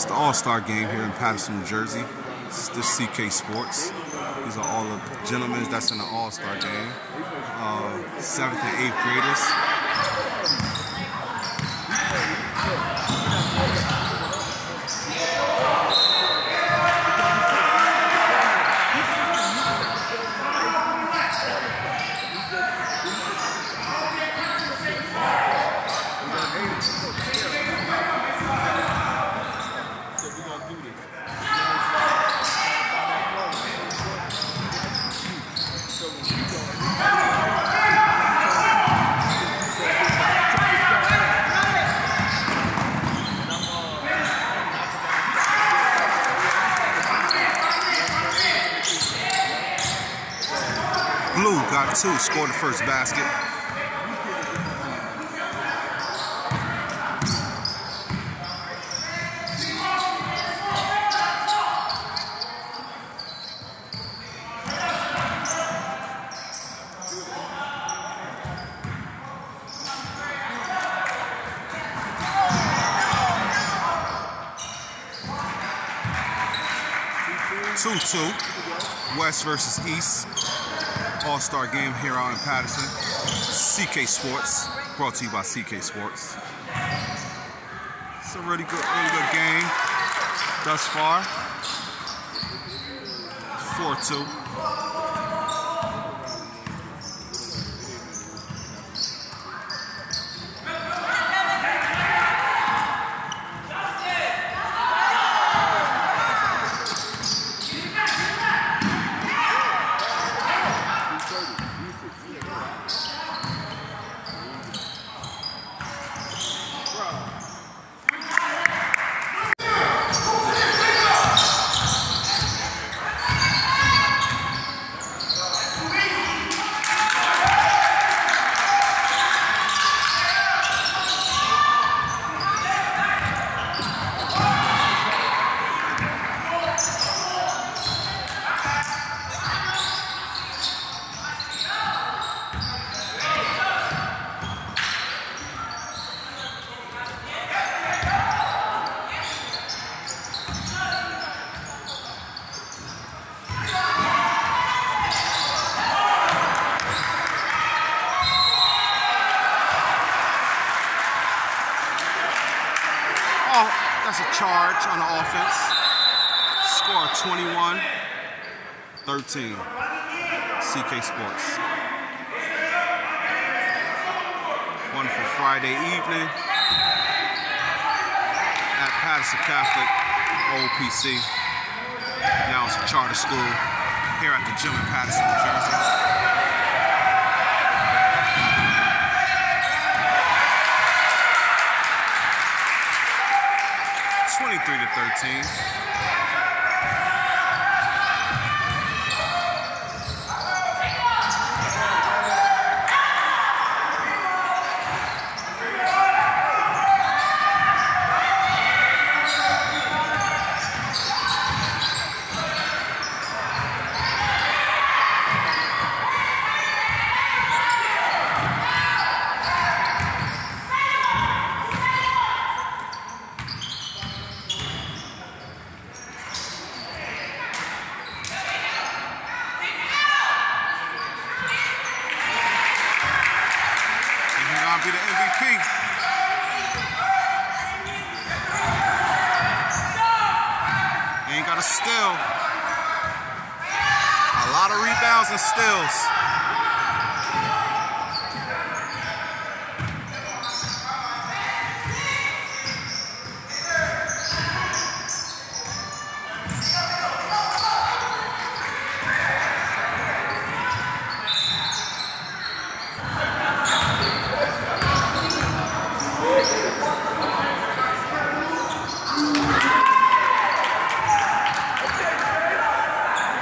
It's the All-Star game here in Paterson, New Jersey. It's the CK Sports. These are all the gentlemen that's in the All-Star game. Uh, seventh and eighth graders. Blue got two, scored the first basket. Two two, West versus East. All-Star game here out in Paterson. CK Sports, brought to you by CK Sports. It's a really good, really good game thus far. 4-2. Oh, that's a charge on the offense. Score 21 13. CK Sports. For Friday evening at Paterson Catholic OPC. Now it's a charter school here at the gym in Paterson, New Jersey. 23 to 13. Got a steal. A lot of rebounds and steals.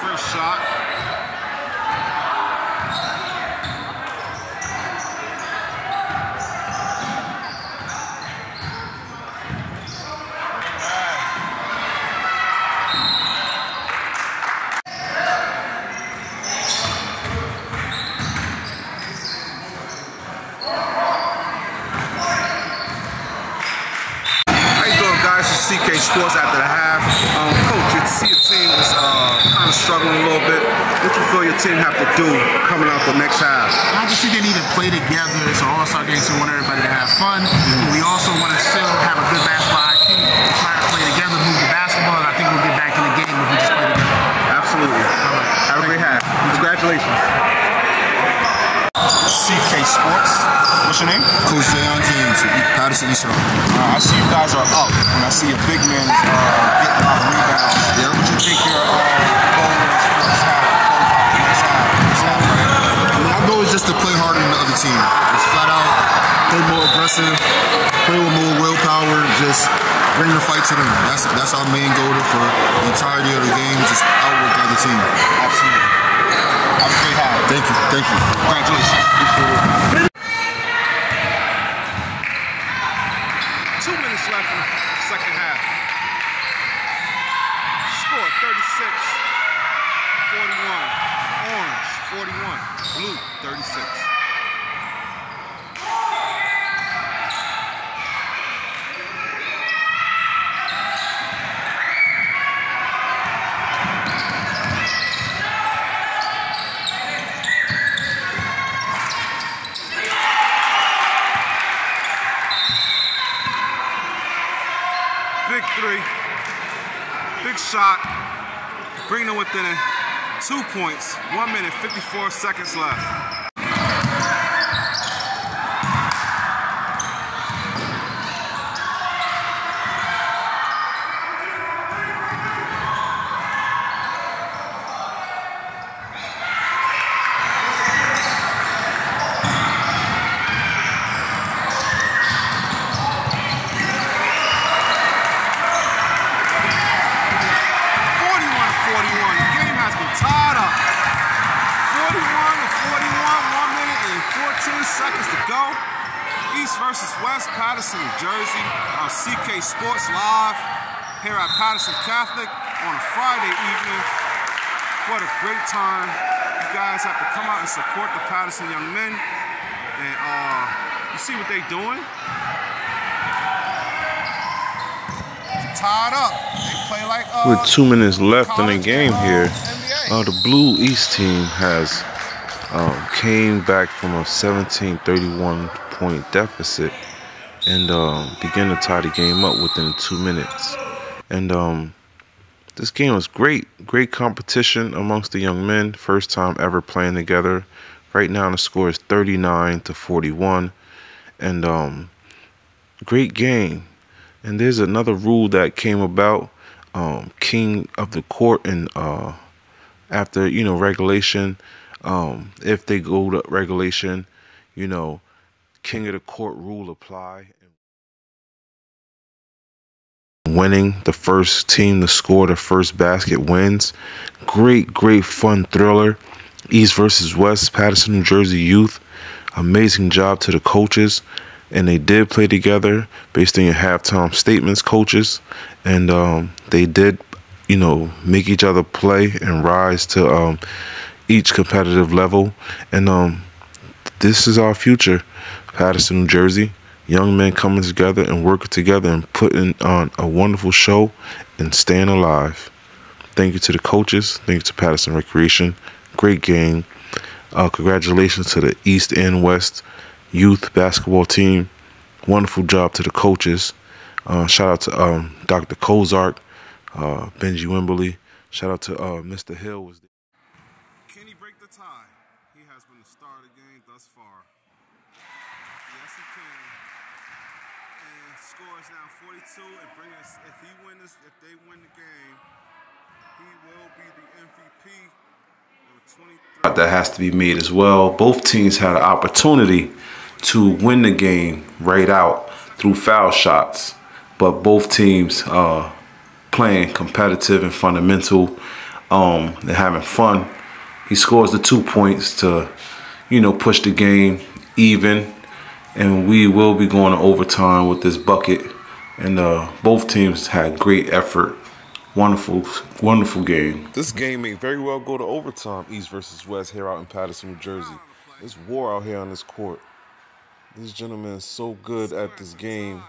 First shot. CK Sports after the half. Um, Coach, you see your team was uh, kind of struggling a little bit. What you feel your team have to do coming out the next half? I just think they need to play together. It's an all-star game, so we want everybody to have fun. Mm-hmm. We also want to still have a good basketball IQ, try to play together, move the basketball, and I think we'll get back in the game if we just play together. Absolutely. All right. Have a great half. Congratulations. CK Sports. What's your name? Coach Jayon James, Paterson East uh, I see you guys are up, and I see a big man uh, getting a lot of rebounds. With more willpower, just bring the fight to them. That's that's our main goal for the entirety of the game. Just outwork the other team. Absolutely. Have half. Thank you. Thank you. Congratulations. Two minutes left in the second half. Score 36 41. Orange 41. Blue 36. Big three. Big shot. Bring them within two points. One minute, 54 seconds left. Seconds to go. East versus West, Paterson, New Jersey on CK Sports Live here at Paterson Catholic on a Friday evening. What a great time. You guys have to come out and support the Paterson young men. And uh, you see what they are doing? Tied up. They play like uh, With two minutes left in the game here, uh, the Blue East team has um, came back from a 17-31 point deficit and um, began to tie the game up within two minutes. And um, this game was great, great competition amongst the young men. First time ever playing together. Right now the score is 39 to 41, and um, great game. And there's another rule that came about. Um, king of the court and uh, after you know regulation um, if they go to regulation, you know, king of the court rule apply. Winning the first team to score the first basket wins. Great, great fun thriller. East versus West, Paterson, New Jersey youth. Amazing job to the coaches. And they did play together based on your halftime statements, coaches. And um, they did, you know, make each other play and rise to um, each competitive level. And um, this is our future, Paterson, New Jersey. Young men coming together and working together and putting on a wonderful show and staying alive. Thank you to the coaches. Thank you to Paterson Recreation. Great game. Uh, congratulations to the East and West youth basketball team. Wonderful job to the coaches. Uh, shout out to um, Dr. Kozark, uh, Benjie Wimberly. Shout out to uh, Mr. Hill. Can he has been the star of the game thus far. Yes, he can. And scores now 42 and bring us, if he win this, if they win the game, he will be the MVP. That has to be made as well. Both teams had an opportunity to win the game right out through foul shots, but both teams uh, playing competitive and fundamental um, and having fun he scores the two points to, you know, push the game even. And we will be going to overtime with this bucket. And uh, both teams had great effort. Wonderful, wonderful game. This game may very well go to overtime, East versus West, here out in Paterson, New Jersey. It's war out here on this court. This gentleman is so good at this game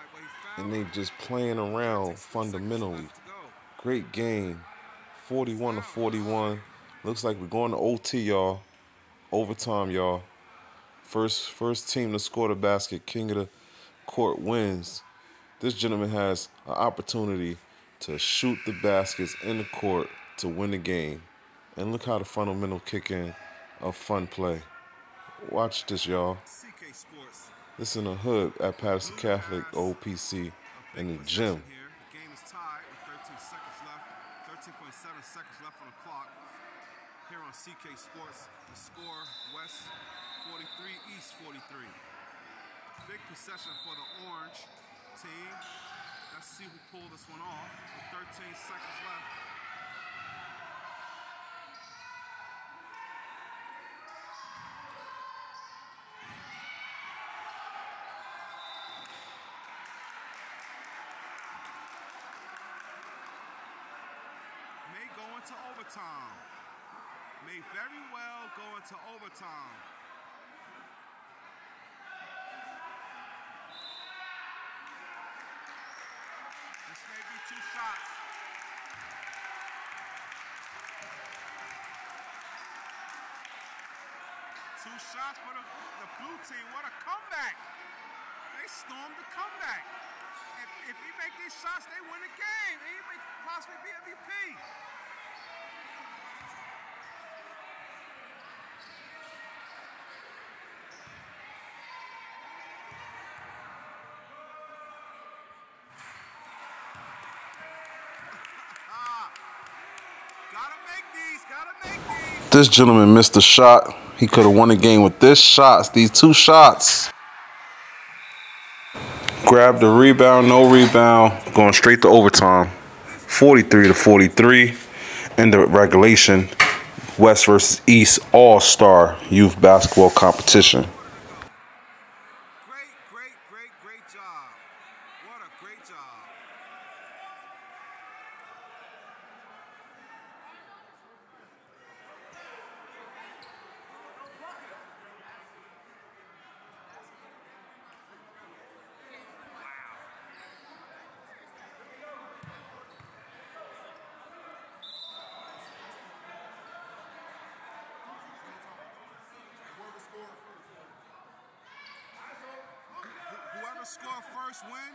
and they just playing around fundamentally. Great game. 41 to 41. Looks like we're going to OT, y'all. Overtime, y'all. First first team to score the basket, king of the court wins. This gentleman has an opportunity to shoot the baskets in the court to win the game. And look how the fundamental kick in of fun play. Watch this, y'all. CK Sports. This in the hood at Paterson Catholic OPC in the gym. Here. The game is tied with 13 seconds left. 13.7 seconds left on the clock. Here on CK Sports, the score West 43, East 43. Big possession for the orange team. Let's see who pulled this one off with 13 seconds left. May go into overtime. May very well go into overtime. This may be two shots. Two shots for the, the blue team. What a comeback! They stormed the comeback. If, if he make these shots, they win the game. He may possibly be MVP. Gotta make these. Gotta make these. This gentleman missed a shot. He could have won the game with this shots, these two shots. Grab the rebound, no rebound, going straight to overtime. 43 to 43 in the regulation. West versus East All Star Youth Basketball Competition. Great, great, great, great job. What a great job. Scored first win.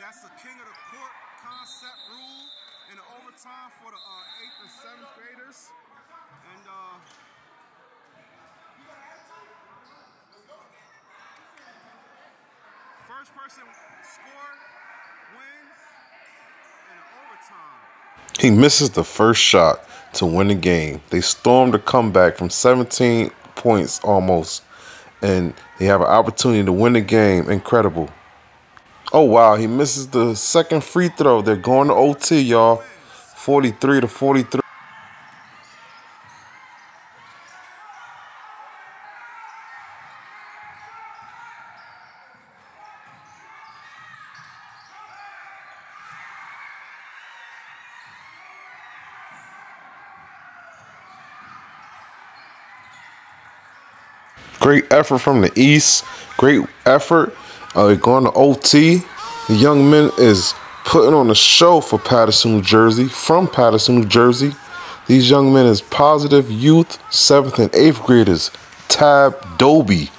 That's the king of the court concept rule in the overtime for the uh, eighth and seventh graders. And uh, first person score wins in overtime. He misses the first shot to win the game. They stormed the comeback from 17 points almost, and they have an opportunity to win the game. Incredible. Oh, wow. He misses the second free throw. They're going to OT, y'all. 43 to 43. Great effort from the East. Great effort. Uh, going to OT. The young men is putting on a show for Paterson, New Jersey. From Paterson, New Jersey. These young men is positive youth, seventh and eighth graders. Tab Doby.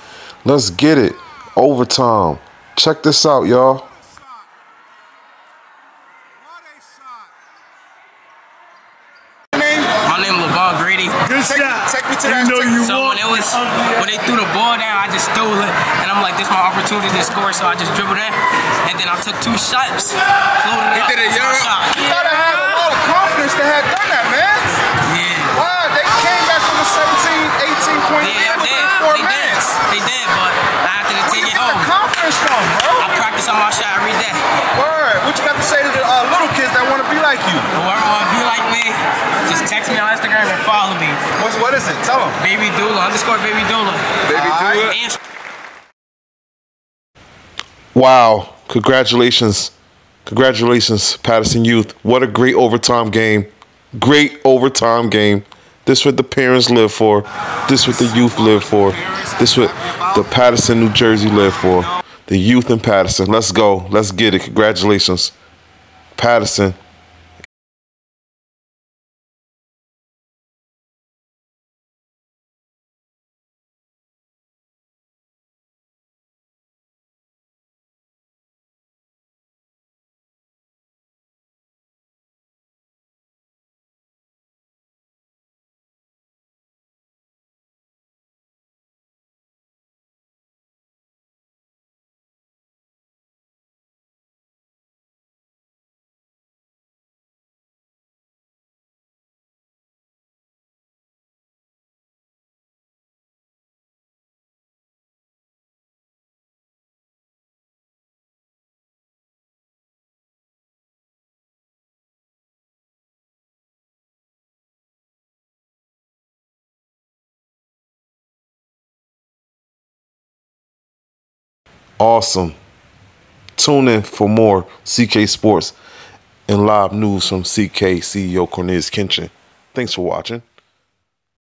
Let's get it. Overtime. Check this out, y'all. Shot. What a shot. My name is Levon Grady. Good shot. take me to Even that- though you So when it was when they threw the ball down, I just stole it, and I'm like, this is my opportunity to score. So I just dribbled in, and then I took two shots, floated it up. did it, That's yo. shot. You gotta have a lot of confidence to have done that, man. Yeah. Wow, they came back from a 17, 18 point Yeah, lead they within did. four They did. minutes. They did, but I had to Where take you it get the home. confidence from, bro? I practice on my shot every day. Word. What you got to say to the uh, little kids that want to be like you? Whoever want to be like me, just text me on Instagram and follow me. What's, what is it? Tell them. Baby Dula underscore Baby Dula. Baby And Wow. Congratulations. Congratulations, Paterson Youth. What a great overtime game. Great overtime game. This what the parents live for. This what the youth live for. This what the Paterson, New Jersey live for. The youth in Paterson. Let's go. Let's get it. Congratulations, Paterson. Awesome. Tune in for more CK Sports and live news from CK CEO Cornelius Kinchen. Thanks for watching.